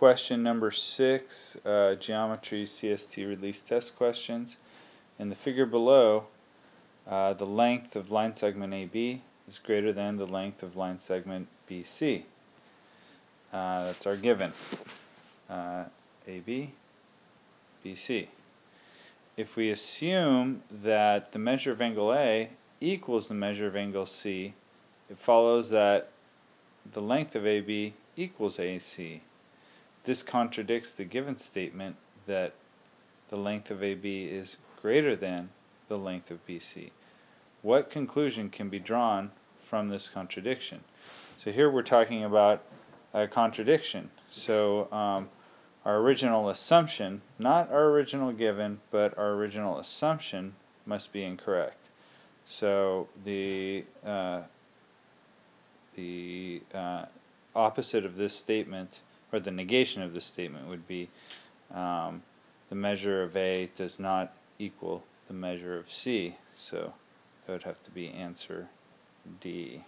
question number six, uh, geometry CST release test questions. In the figure below, uh, the length of line segment AB is greater than the length of line segment BC. Uh, that's our given. Uh, AB, BC. If we assume that the measure of angle A equals the measure of angle C, it follows that the length of AB equals AC. This contradicts the given statement that the length of AB is greater than the length of BC. What conclusion can be drawn from this contradiction? So here we're talking about a contradiction. So um, our original assumption, not our original given, but our original assumption must be incorrect. So the uh, the uh, opposite of this statement, or the negation of this statement, would be um, the measure of A does not equal the measure of C. So that would have to be answer D.